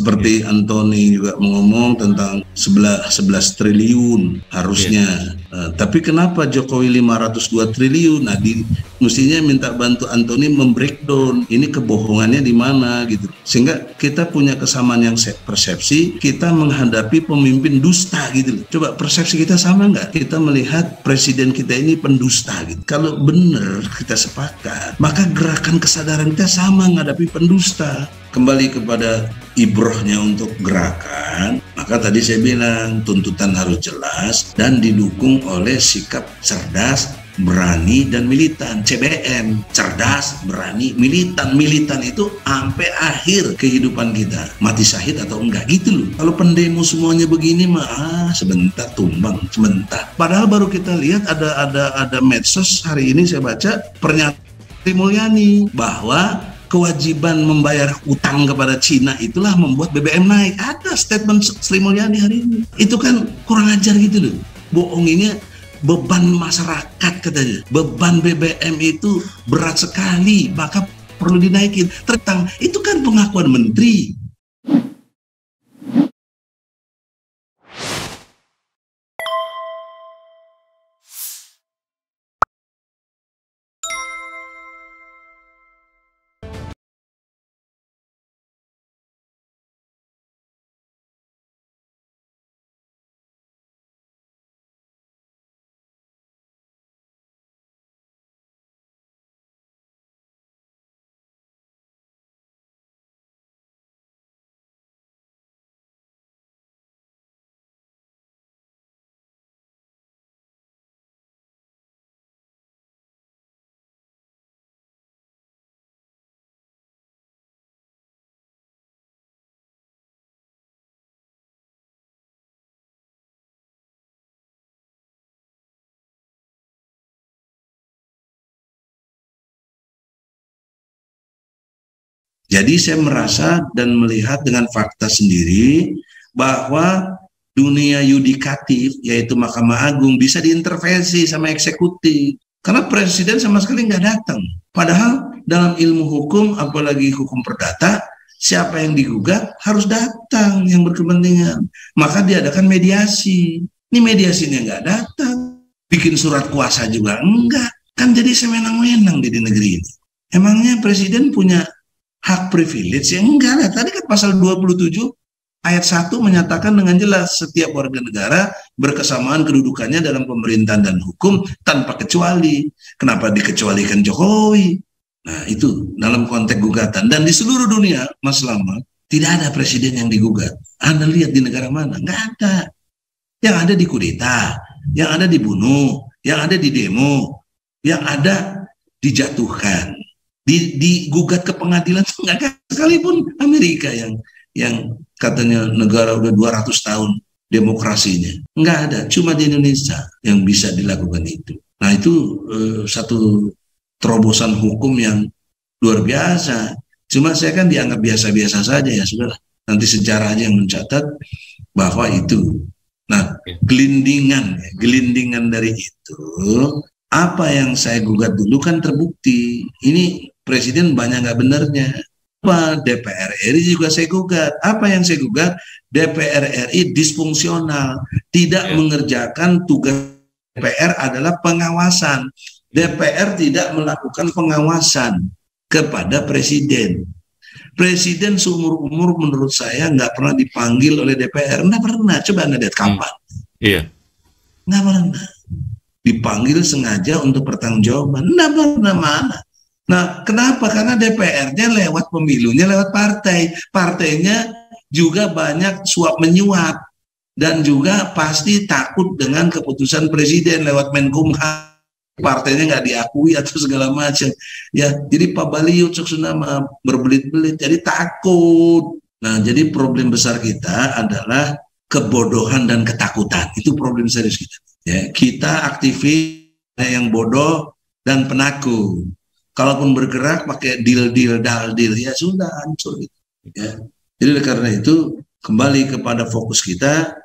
Seperti yeah. Anthony juga mengomong tentang 11, 11 triliun harusnya. Yeah. Uh, tapi kenapa Jokowi 502 triliun? Nah, di, mestinya minta bantu Anthony membreakdown ini kebohongannya di mana gitu. Sehingga kita punya kesamaan yang persepsi, kita menghadapi pemimpin dusta gitu Coba persepsi kita sama nggak? Kita melihat presiden kita ini pendusta gitu. Kalau benar kita sepakat, maka gerakan kesadaran kita sama menghadapi pendusta kembali kepada ibrohnya untuk gerakan, maka tadi saya bilang tuntutan harus jelas dan didukung oleh sikap cerdas, berani dan militan. CBM, cerdas, berani, militan. Militan itu sampai akhir kehidupan kita. Mati syahid atau enggak gitu loh. Kalau pendemo semuanya begini mah ah, sebentar tumbang, sebentar. Padahal baru kita lihat ada ada ada medsos hari ini saya baca pernyataan Sri Mulyani bahwa kewajiban membayar utang kepada Cina itulah membuat BBM naik. Ada statement Sri Mulyani hari ini. Itu kan kurang ajar gitu loh. Bohonginnya beban masyarakat katanya. Beban BBM itu berat sekali, maka perlu dinaikin. Tentang itu kan pengakuan menteri. Jadi saya merasa dan melihat dengan fakta sendiri bahwa dunia yudikatif yaitu Mahkamah Agung bisa diintervensi sama eksekutif karena presiden sama sekali nggak datang. Padahal dalam ilmu hukum apalagi hukum perdata siapa yang digugat harus datang yang berkepentingan. Maka diadakan mediasi. Ini mediasinya nggak datang. Bikin surat kuasa juga enggak. Kan jadi semenang-menang di negeri ini. Emangnya presiden punya hak privilege ya enggak lah. Tadi kan pasal 27 ayat 1 menyatakan dengan jelas setiap warga negara berkesamaan kedudukannya dalam pemerintahan dan hukum tanpa kecuali. Kenapa dikecualikan Jokowi? Nah itu dalam konteks gugatan. Dan di seluruh dunia Mas Lama tidak ada presiden yang digugat. Anda lihat di negara mana? Nggak ada. Yang ada di kudeta yang ada dibunuh yang ada di demo yang ada dijatuhkan di digugat ke pengadilan enggak sekalipun Amerika yang yang katanya negara udah 200 tahun demokrasinya. Enggak ada cuma di Indonesia yang bisa dilakukan itu. Nah itu eh, satu terobosan hukum yang luar biasa. Cuma saya kan dianggap biasa-biasa saja ya sudah nanti sejarahnya yang mencatat bahwa itu. Nah gelindingan gelindingan dari itu apa yang saya gugat dulu kan terbukti. Ini presiden banyak nggak benernya. Apa DPR RI juga saya gugat. Apa yang saya gugat? DPR RI disfungsional, tidak ya. mengerjakan tugas DPR adalah pengawasan. DPR tidak melakukan pengawasan kepada presiden. Presiden seumur umur menurut saya nggak pernah dipanggil oleh DPR, nggak pernah. Coba anda lihat kapan? Hmm. Iya. Nggak pernah dipanggil sengaja untuk pertanggungjawaban. Nah, mana mana. Nah, kenapa? Karena DPR-nya lewat pemilunya lewat partai. Partainya juga banyak suap menyuap dan juga pasti takut dengan keputusan presiden lewat Menkumham partainya nggak diakui atau segala macam ya jadi Pak Baliut nama berbelit-belit jadi takut nah jadi problem besar kita adalah kebodohan dan ketakutan itu problem serius kita Ya, kita aktivis yang bodoh dan penaku. Kalaupun bergerak pakai deal deal dal deal ya sudah hancur gitu. Ya. Jadi karena itu kembali kepada fokus kita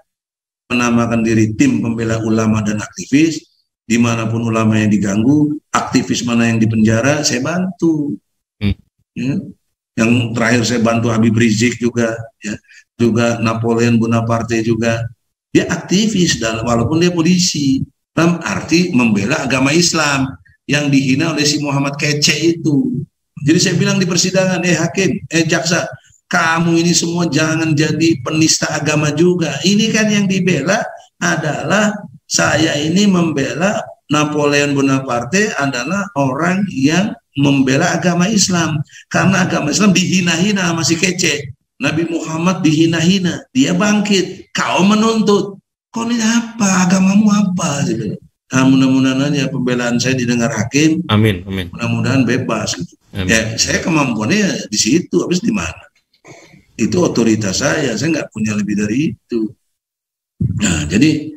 menamakan diri tim pembela ulama dan aktivis di mana pun ulama yang diganggu, aktivis mana yang dipenjara, saya bantu. Hmm. Ya. Yang terakhir saya bantu Habib Rizik juga, ya, juga Napoleon Bonaparte juga. Dia aktivis dalam walaupun dia polisi. Dalam arti membela agama Islam yang dihina oleh si Muhammad Kece itu. Jadi saya bilang di persidangan, eh hakim, eh jaksa, kamu ini semua jangan jadi penista agama juga. Ini kan yang dibela adalah saya ini membela Napoleon Bonaparte adalah orang yang membela agama Islam. Karena agama Islam dihina-hina masih kece. Nabi Muhammad dihina-hina, dia bangkit, kau menuntut. Kau ini apa? Agamamu apa nah, mudah-mudahan aja pembelaan saya didengar hakim. Amin amin. Mudah-mudahan bebas gitu. Amin. ya saya kemampuannya di situ habis di mana? Itu otoritas saya saya nggak punya lebih dari itu. Nah jadi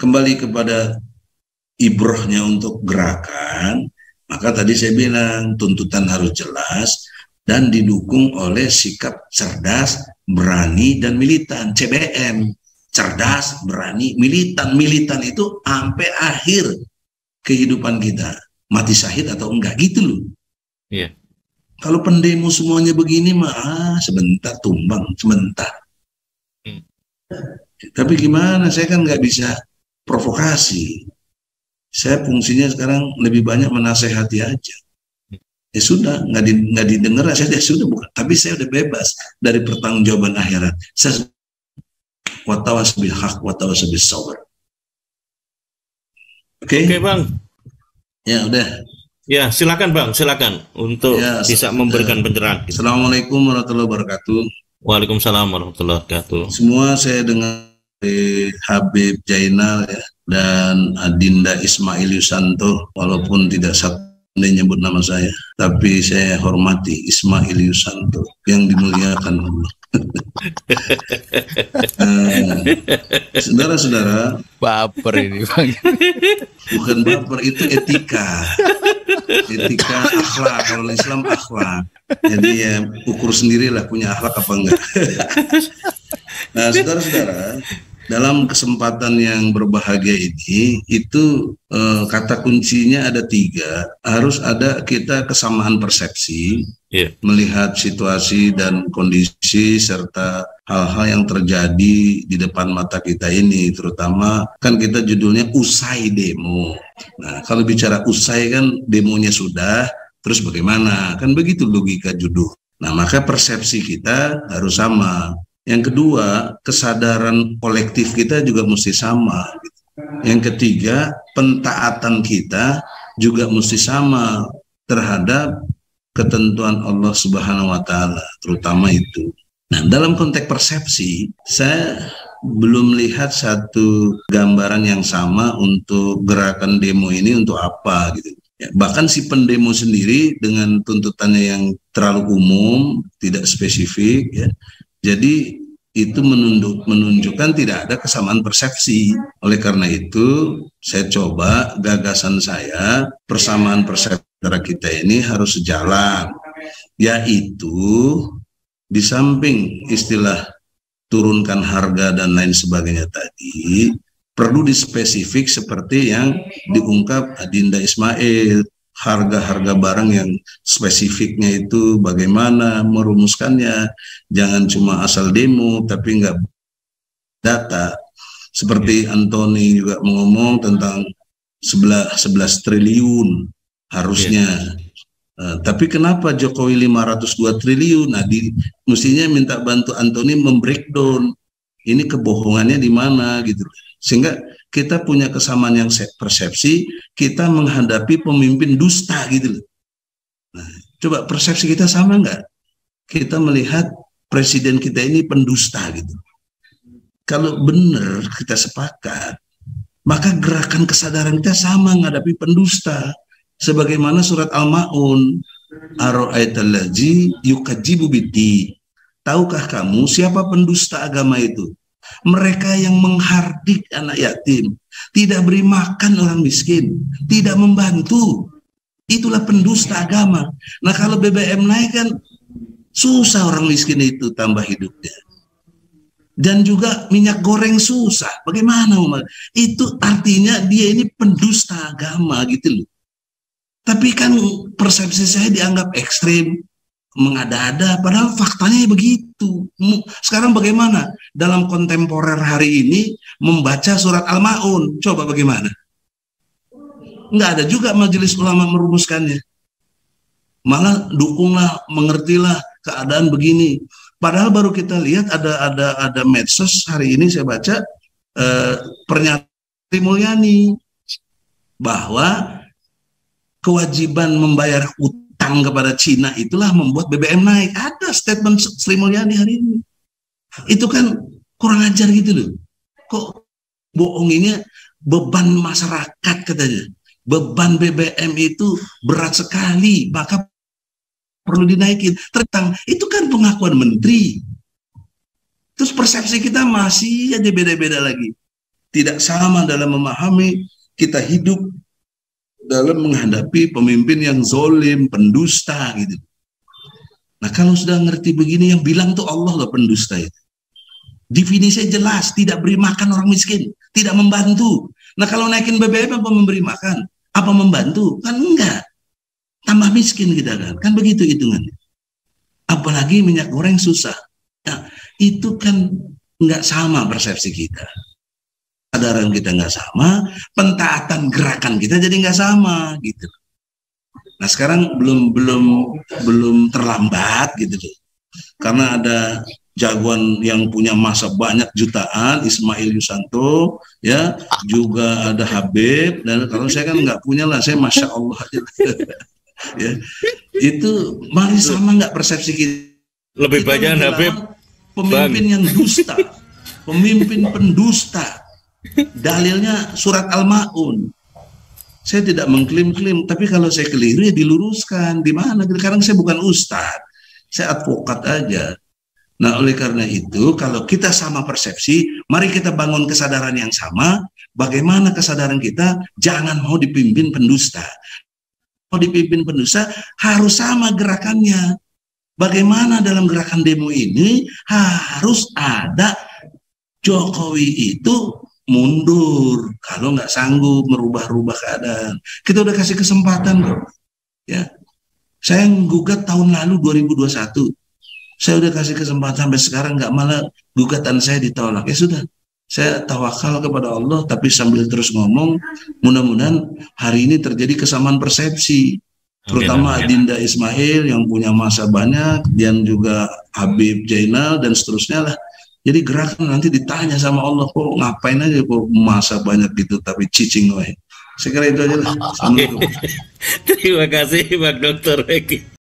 kembali kepada ibrohnya untuk gerakan maka tadi saya bilang tuntutan harus jelas dan didukung oleh sikap cerdas, berani, dan militan CBM cerdas, berani, militan. Militan itu sampai akhir kehidupan kita. Mati syahid atau enggak gitu loh. Iya. Kalau pendemo semuanya begini mah ah, sebentar tumbang, sebentar. Hmm. Tapi gimana? Saya kan nggak bisa provokasi. Saya fungsinya sekarang lebih banyak menasehati aja. Ya sudah, nggak di, nggak didengar saya ya sudah bukan. Tapi saya udah bebas dari pertanggungjawaban akhirat. Saya watawas bil haq watawas bil sabar. Oke. Okay? Oke, okay, Bang. Ya, udah. Ya, silakan Bang, silakan untuk ya, bisa memberikan pencerahan. Assalamualaikum warahmatullahi wabarakatuh. Waalaikumsalam warahmatullahi wabarakatuh. Semua saya dengar dari Habib Jainal ya dan Adinda Ismail Yusanto walaupun tidak satu nyebut nama saya tapi saya hormati Ismail Yusanto yang dimuliakan Allah Saudara-saudara, baper ini bang. Bukan baper, itu etika. Etika akhlak. Kalau Islam akhlak. Jadi ya ukur sendirilah punya akhlak apa enggak. nah, saudara-saudara, dalam kesempatan yang berbahagia ini itu eh, kata kuncinya ada tiga. Harus ada kita kesamaan persepsi yeah. melihat situasi dan kondisi serta hal-hal yang terjadi di depan mata kita ini. Terutama kan kita judulnya usai demo. Nah kalau bicara usai kan demonya sudah terus bagaimana? Kan begitu logika judul. Nah maka persepsi kita harus sama yang kedua, kesadaran kolektif kita juga mesti sama. Yang ketiga, pentaatan kita juga mesti sama terhadap ketentuan Allah Subhanahu wa taala, terutama itu. Nah, dalam konteks persepsi, saya belum lihat satu gambaran yang sama untuk gerakan demo ini untuk apa gitu. Ya, bahkan si pendemo sendiri dengan tuntutannya yang terlalu umum, tidak spesifik ya. Jadi itu menunduk, menunjukkan tidak ada kesamaan persepsi. Oleh karena itu, saya coba gagasan saya, persamaan persepsi antara kita ini harus sejalan, yaitu di samping istilah turunkan harga dan lain sebagainya tadi, perlu dispesifik seperti yang diungkap Adinda Ismail harga-harga barang yang spesifiknya itu bagaimana merumuskannya jangan cuma asal demo tapi enggak data seperti Anthony juga mengomong tentang 11 11 triliun harusnya yeah. Uh, tapi kenapa Jokowi 502 triliun? Nah, di, mestinya minta bantu Anthony membreakdown ini kebohongannya di mana gitu. Sehingga kita punya kesamaan yang persepsi, kita menghadapi pemimpin dusta gitu loh. Nah, coba persepsi kita sama nggak? Kita melihat presiden kita ini pendusta gitu. Kalau benar kita sepakat, maka gerakan kesadaran kita sama menghadapi pendusta. Sebagaimana surat Al-Ma'un, Aro'aitallazi yukajibu biddi. Tahukah kamu siapa pendusta agama itu? Mereka yang menghardik anak yatim, tidak beri makan orang miskin, tidak membantu. Itulah pendusta agama. Nah kalau BBM naik kan susah orang miskin itu tambah hidupnya. Dan juga minyak goreng susah. Bagaimana Umar? Itu artinya dia ini pendusta agama gitu loh. Tapi kan persepsi saya dianggap ekstrim. Mengada-ada padahal faktanya begitu. Sekarang bagaimana dalam kontemporer hari ini membaca surat Al-Maun? Coba bagaimana? Enggak ada juga majelis ulama merumuskannya. Malah dukunglah, mengertilah keadaan begini. Padahal baru kita lihat ada ada ada medsos hari ini saya baca eh, pernyataan Mulyani bahwa kewajiban membayar utang kepada Cina itulah membuat BBM naik. Ada statement Sri Mulyani hari ini. Itu kan kurang ajar gitu loh. Kok bohonginya beban masyarakat katanya. Beban BBM itu berat sekali, maka perlu dinaikin. Tentang itu kan pengakuan menteri. Terus persepsi kita masih aja beda-beda lagi. Tidak sama dalam memahami kita hidup dalam menghadapi pemimpin yang zolim, pendusta gitu. Nah kalau sudah ngerti begini yang bilang tuh Allah loh pendusta itu. Definisinya jelas, tidak beri makan orang miskin, tidak membantu. Nah kalau naikin BBM apa memberi makan? Apa membantu? Kan enggak. Tambah miskin kita kan. Kan begitu hitungannya. Apalagi minyak goreng susah. Nah, itu kan enggak sama persepsi kita kesadaran kita nggak sama, pentaatan gerakan kita jadi nggak sama gitu. Nah sekarang belum belum belum terlambat gitu loh. Karena ada jagoan yang punya masa banyak jutaan Ismail Yusanto ya juga ada Habib dan kalau saya kan nggak punya lah saya masya Allah aja ya itu mari sama nggak persepsi kita lebih banyak Habib pemimpin Bang. yang dusta pemimpin pendusta Dalilnya surat Al-Maun. Saya tidak mengklaim-klaim, tapi kalau saya keliru ya diluruskan. Di mana? Sekarang saya bukan ustadz, saya advokat aja. Nah, oleh karena itu, kalau kita sama persepsi, mari kita bangun kesadaran yang sama. Bagaimana kesadaran kita? Jangan mau dipimpin pendusta. Mau dipimpin pendusta harus sama gerakannya. Bagaimana dalam gerakan demo ini harus ada Jokowi itu mundur kalau nggak sanggup merubah-rubah keadaan. Kita udah kasih kesempatan kok. Ya. Saya gugat tahun lalu 2021. Saya udah kasih kesempatan sampai sekarang nggak malah gugatan saya ditolak. Ya sudah. Saya tawakal kepada Allah tapi sambil terus ngomong mudah-mudahan hari ini terjadi kesamaan persepsi terutama Dinda Ismail yang punya masa banyak dan juga Habib Jainal dan seterusnya lah jadi gerakan nanti ditanya sama Allah kok ngapain aja kok masa banyak gitu tapi cicing wae. Saya kira itu aja lah. Terima kasih Pak Dokter Eki.